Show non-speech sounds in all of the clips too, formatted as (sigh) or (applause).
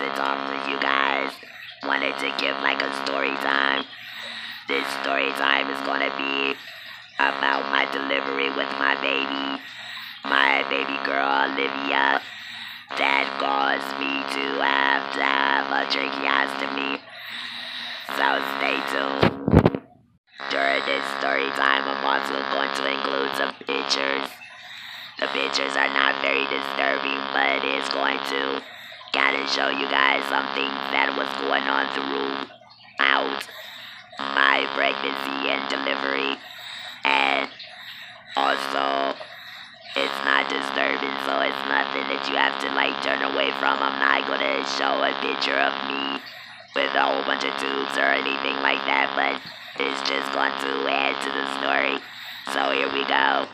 to talk to you guys. Wanted to give like a story time. This story time is gonna be about my delivery with my baby, my baby girl Olivia. That caused me to have to have a tracheostomy. So stay tuned. During this story time, I'm also going to include some pictures. The pictures are not very disturbing, but it's going to of show you guys something that was going on throughout my pregnancy and delivery. And also, it's not disturbing, so it's nothing that you have to like turn away from. I'm not gonna show a picture of me with a whole bunch of tubes or anything like that, but it's just going to add to the story. So here we go.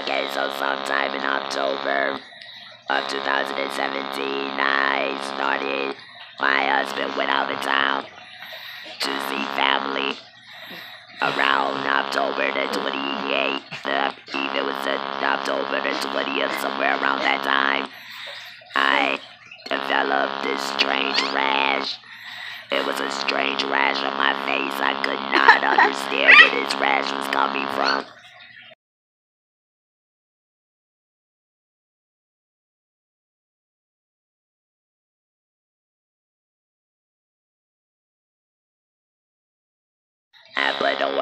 Okay, so sometime in October of 2017, I started, my husband went out of town to see family around October the 28th. Uh, it was uh, October the 20th, somewhere around that time. I developed this strange rash. It was a strange rash on my face. I could not (laughs) understand where this rash was coming from.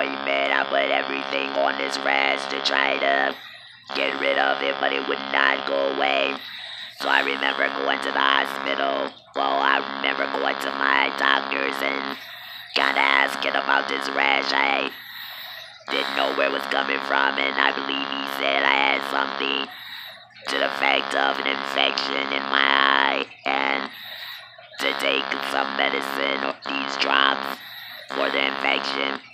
Put I put everything on this rash to try to get rid of it, but it would not go away. So I remember going to the hospital. Well, I remember going to my doctors and kind of asking about this rash. I didn't know where it was coming from, and I believe he said I had something to the effect of an infection in my eye, and to take some medicine or these drops for the infection.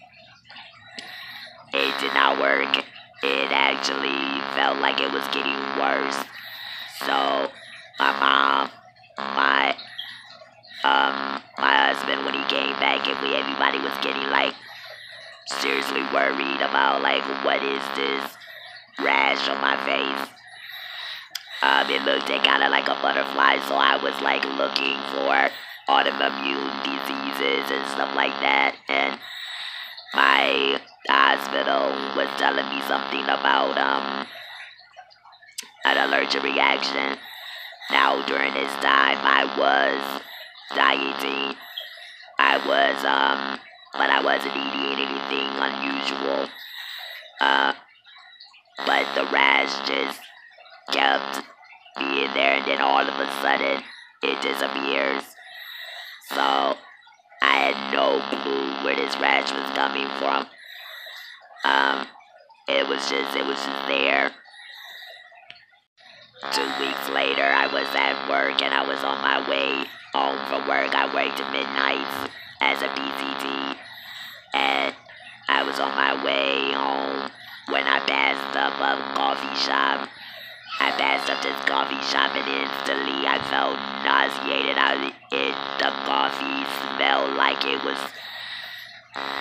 It did not work. It actually felt like it was getting worse. So my mom, my um my husband when he came back and we everybody was getting like seriously worried about like what is this rash on my face. Um, it looked kind of like a butterfly, so I was like looking for autoimmune diseases and stuff like that. And my hospital was telling me something about um an allergic reaction. Now during this time I was dieting. I was um but I wasn't eating anything unusual. Uh but the rash just kept being there and then all of a sudden it disappears. So I had no clue where this rash was coming from. Um, it was just, it was just there. Two weeks later, I was at work and I was on my way home from work. I worked midnights as a PCT, and I was on my way home when I passed up a coffee shop I passed up this coffee shop and instantly I felt nauseated. I, it, the coffee smelled like it was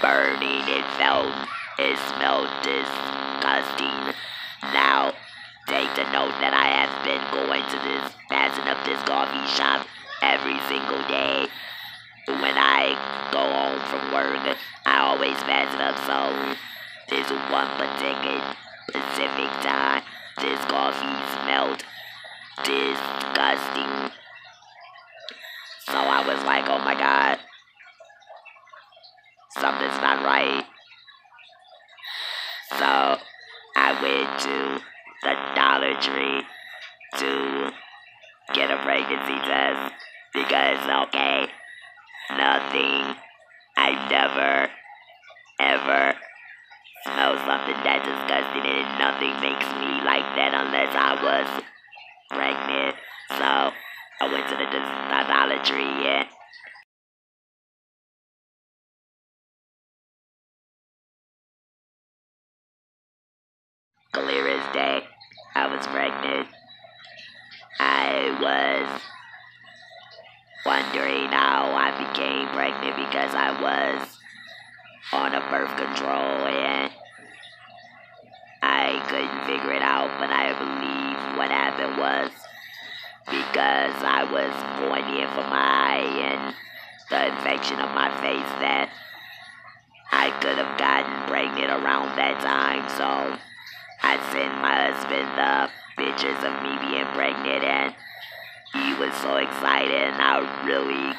burning. It felt, it smelled disgusting. Now, take the note that I have been going to this, passing up this coffee shop every single day. When I go home from work, I always pass it up. So, this one particular specific time, this coffee smelled disgusting. So I was like, oh my god, something's not right. So I went to the Dollar Tree to get a pregnancy test because, okay, nothing, I never, ever smell something that disgusting and nothing makes me like that unless I was pregnant. So I went to the Dollar Tree and clear as day, I was pregnant. I was wondering how I became pregnant because I was on a birth control and I couldn't figure it out, but I believe what happened was because I was going in for my and the infection of my face that I could have gotten pregnant around that time. So I sent my husband the pictures of me being pregnant and he was so excited and I really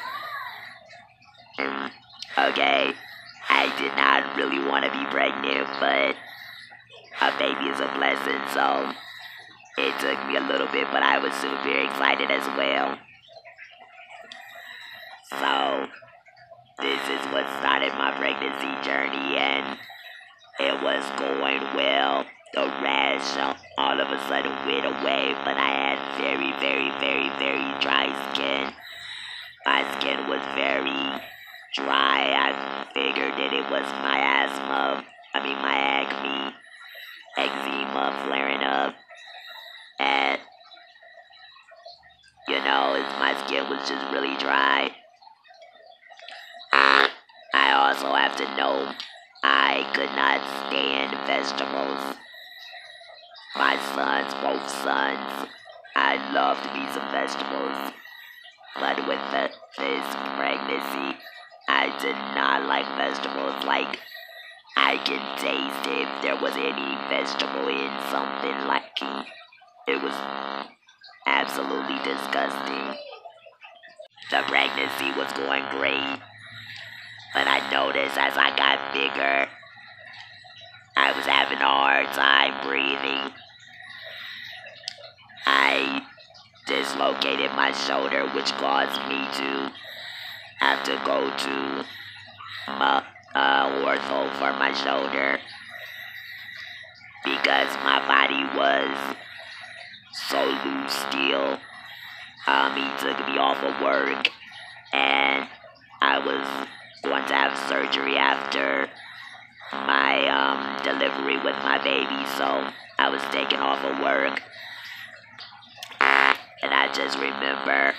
um, okay I did not really want to be pregnant but a baby is a blessing so it took me a little bit but I was super excited as well. So this is what started my pregnancy journey and it was going well the rash all of a sudden went away, but I had very, very, very, very dry skin. My skin was very dry. I figured that it was my asthma, I mean my acne, eczema flaring up. And, you know, my skin was just really dry. I also have to know I could not stand vegetables my sons, both sons. I loved me some vegetables. But with the, this pregnancy, I did not like vegetables. Like, I can taste if there was any vegetable in something like it was absolutely disgusting. The pregnancy was going great, but I noticed as I got bigger, I was having a hard time breathing. I dislocated my shoulder, which caused me to have to go to my uh, ortho for my shoulder because my body was so loose still. Um, he took me off of work and I was going to have surgery after my um, delivery with my baby, so I was taking off of work. And I just remember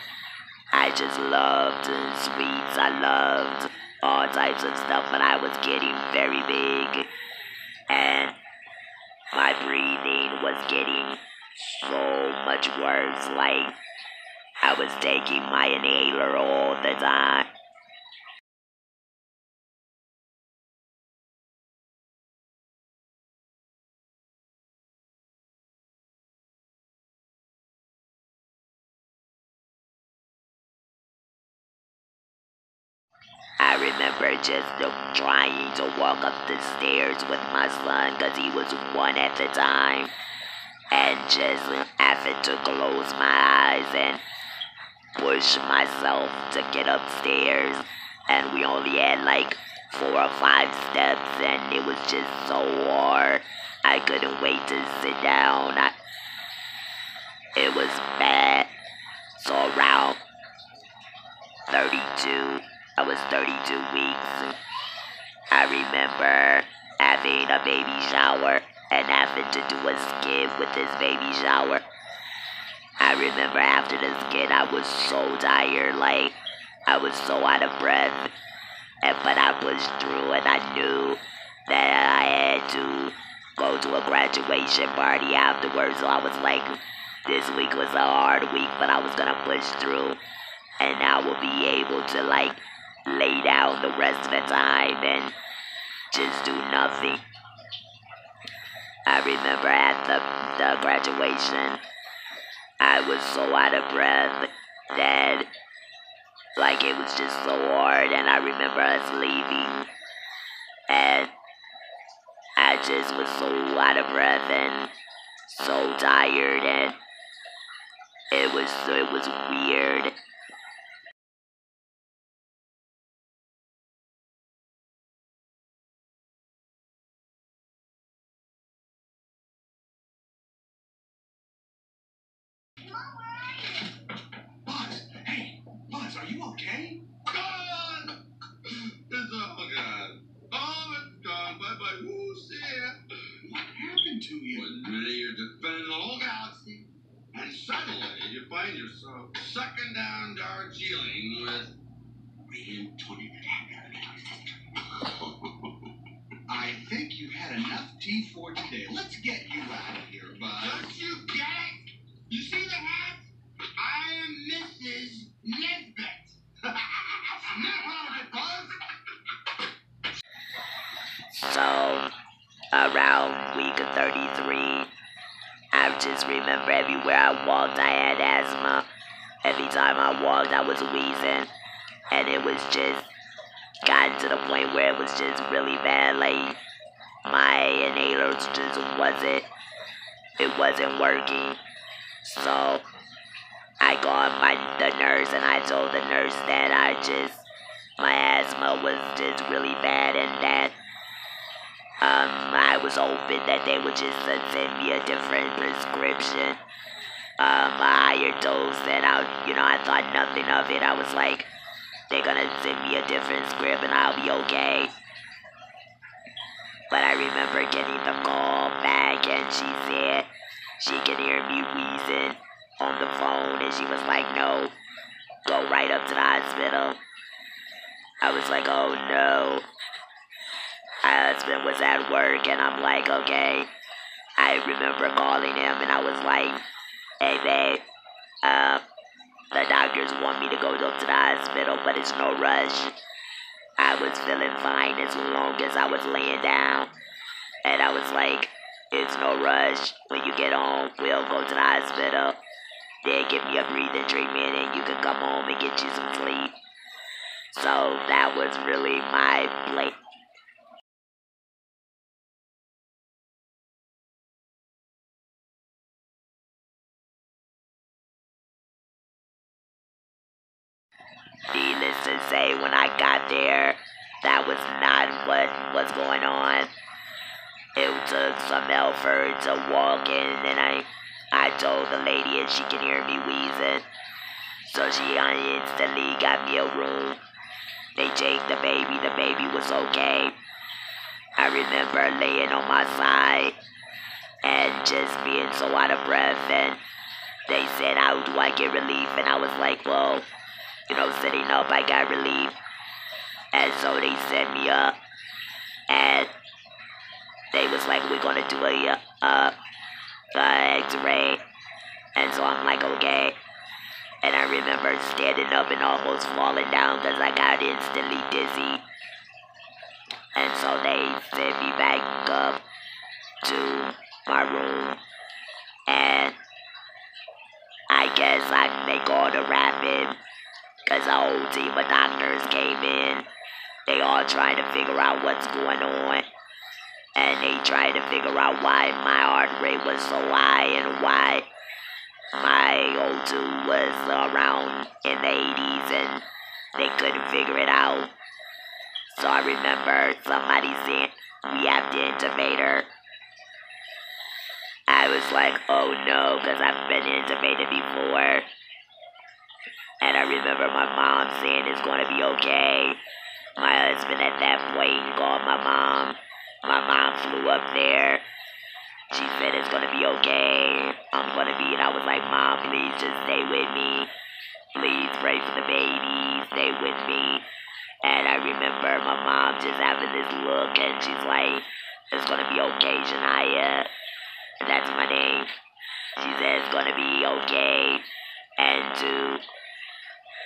I just loved sweets. I loved all types of stuff, but I was getting very big. And my breathing was getting so much worse. Like, I was taking my inhaler all the time. I remember just trying to walk up the stairs with my son because he was one at the time. And just having to close my eyes and push myself to get upstairs. And we only had like four or five steps and it was just so hard. I couldn't wait to sit down. I, it was bad. So around 32 I was 32 weeks. I remember having a baby shower and having to do a skit with this baby shower. I remember after the skit, I was so tired, like I was so out of breath. And but I pushed through, and I knew that I had to go to a graduation party afterwards. So I was like, this week was a hard week, but I was gonna push through, and I will be able to like lay down the rest of the time and just do nothing. I remember at the, the graduation, I was so out of breath that like it was just so hard and I remember us leaving and I just was so out of breath and so tired and it was it was weird to you? One minute you're defending the whole galaxy, and suddenly you find yourself sucking down Darjeeling with Reintonated (laughs) I think you've had enough tea for today. Let's get was wheezing. And it was just gotten to the point where it was just really bad. Like, my inhalers just wasn't, it wasn't working. So, I called my, the nurse and I told the nurse that I just, my asthma was just really bad and that um, I was hoping that they would just send me a different prescription, um, a higher dose. That I, you know, I thought nothing of it. I was like, they're gonna send me a different script and I'll be okay. But I remember getting the call back and she said she could hear me wheezing on the phone and she was like, no, go right up to the hospital. I was like, oh no. My husband was at work and I'm like, okay. I remember calling him and I was like, hey babe, uh, the doctors want me to go to the hospital, but it's no rush. I was feeling fine as long as I was laying down. And I was like, it's no rush. When you get home, we'll go to the hospital. They give me a breathing treatment and you can come home and get you some sleep. So that was really my plate. That was not what was going on. It took some effort to walk in, and I, I told the lady, and she can hear me wheezing. So she instantly got me a room. They take the baby. The baby was okay. I remember laying on my side and just being so out of breath. And they said, "How do I get relief?" And I was like, "Well." you know, sitting up, I got relief. And so they sent me up. And they was like, we're to do a, uh, uh, x-ray. And so I'm like, okay. And I remember standing up and almost falling down because I got instantly dizzy. And so they sent me back up to my room. And I guess I make all the rapid because a whole team of doctors came in. They all trying to figure out what's going on. And they tried to figure out why my heart rate was so high and why my O2 was around in the 80s and they couldn't figure it out. So I remember somebody saying, we have to intubate her. I was like, oh no, because I've been intubated before. And I remember my mom saying it's going to be okay. My husband at that point called my mom. My mom flew up there. She said it's to be okay. I'm to be, and I was like, Mom, please just stay with me. Please pray for the baby. Stay with me. And I remember my mom just having this look, and she's like, it's to be okay, Shania. That's my name. She said it's to be okay. And to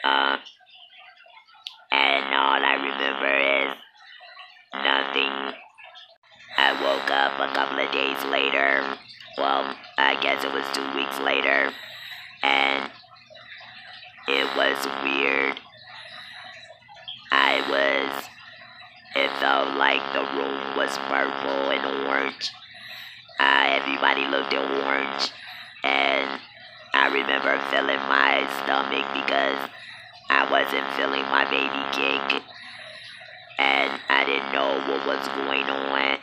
uh, and all I remember is nothing. I woke up a couple of days later. Well, I guess it was two weeks later. And it was weird. I was. It felt like the room was purple and orange. Uh, everybody looked at orange. And I remember feeling my stomach because I wasn't feeling my baby kick. And I didn't know what was going on.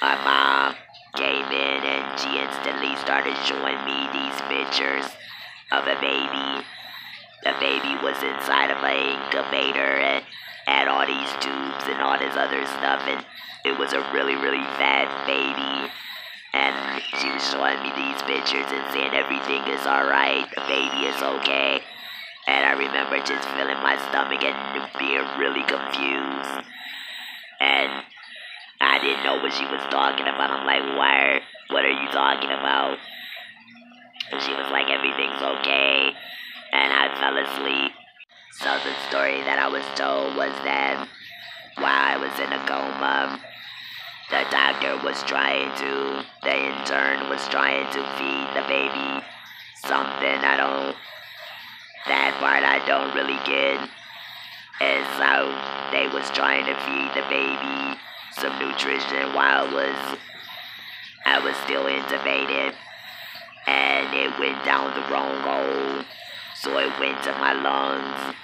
My mom came in and she instantly started showing me these pictures of a baby. The baby was inside of an incubator and had all these tubes and all this other stuff and it was a really, really fat baby. And she was showing me these pictures and saying everything is alright, the baby is okay. And I remember just feeling my stomach and being really confused. And I didn't know what she was talking about. I'm like, why? What are you talking about? And she was like, everything's okay. And I fell asleep. So the story that I was told was that while I was in a coma, the doctor was trying to, the intern was trying to feed the baby something I don't, that part I don't really get. Is how they was trying to feed the baby some nutrition while I was, I was still intubated. And it went down the wrong hole, so it went to my lungs.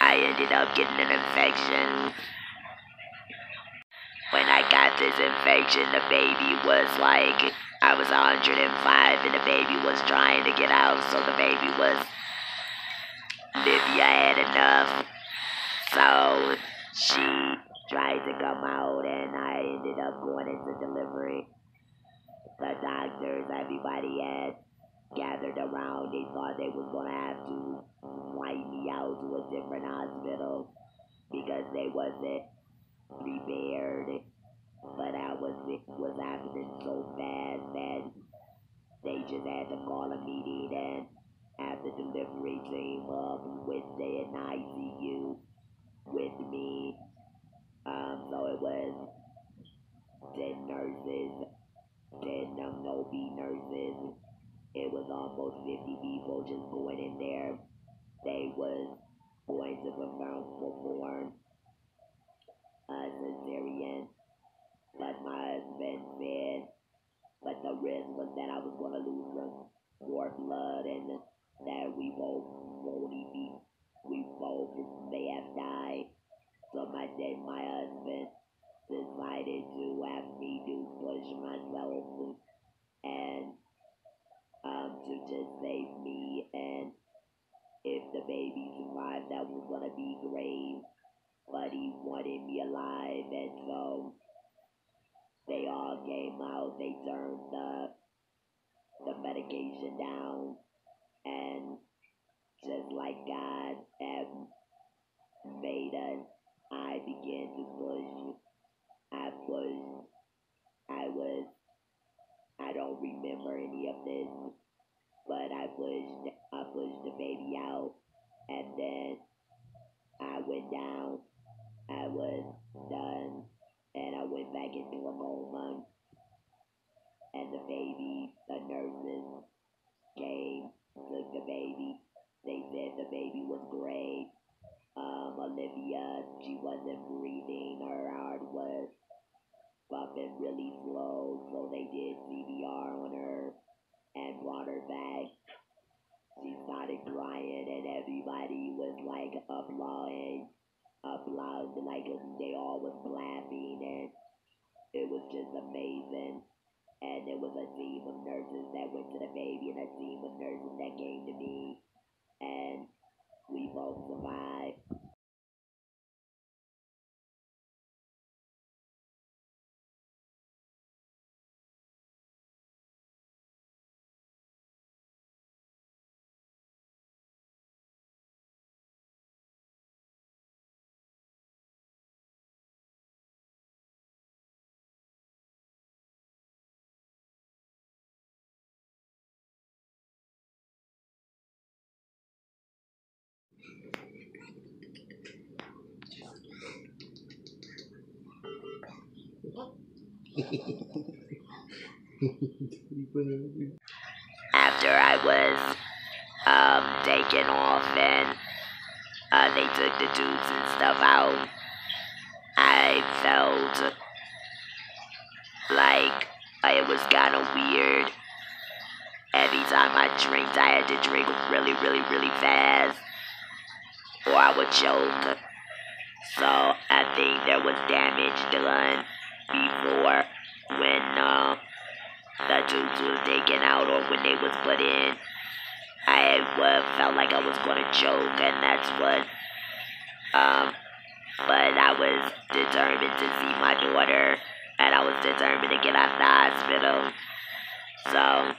I ended up getting an infection when I got this infection, the baby was like, I was 105 and the baby was trying to get out, so the baby was, Livia had enough. So she tried to come out and I ended up going into delivery. The doctors, everybody had gathered around. They thought they was gonna have to fly me out to a different hospital because they wasn't prepared, but I was it was happening so fast that they just had to call a meeting and have the delivery team up with the ICU with me. Um, so it was ten nurses, ten um, OB nurses. It was almost 50 people just going in there. They was going to perform, perform a cesarean, but my husband said, but the risk was that I was going to lose more blood and that we both won't be, we both may have died. So my then my husband decided to have me do push myself and um to just save me and if the baby survived that was gonna be great but he wanted me alive, and so they all came out. They turned the the medication down, and just like God had made us, I began to push. I pushed. I was. I don't remember any of this, but I pushed. I pushed the baby out, and then I went down I was done and I went back into a coma. And the baby, the nurses came, took the baby. They said the baby was great. Um, Olivia, she wasn't breathing. Her heart was pumping really slow, so they did CPR on her and brought her back. She started crying, and everybody was like applauding applaud like they all was laughing and it was just amazing. And there was a team of nurses that went to the baby and a team of nurses that came to me and we both survived. After I was um, taken off and uh, they took the tubes and stuff out, I felt like it was kind of weird. Every time I drank, I had to drink really, really, really fast, or I would choke. So I think there was damage done before when uh, the tubes were taken out or when they was put in. I uh, felt like I was gonna choke, and that's what. Um, but I was determined to see my daughter, and I was determined to get out of the hospital. So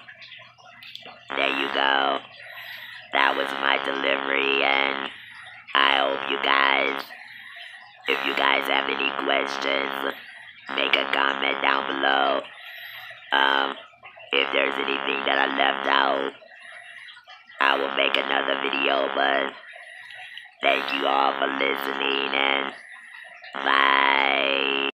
there you go. That was my delivery, and I hope you guys, if you guys have any questions, make a comment down below. Um, if there's anything that I left out, I will make another video, but thank you all for listening and bye.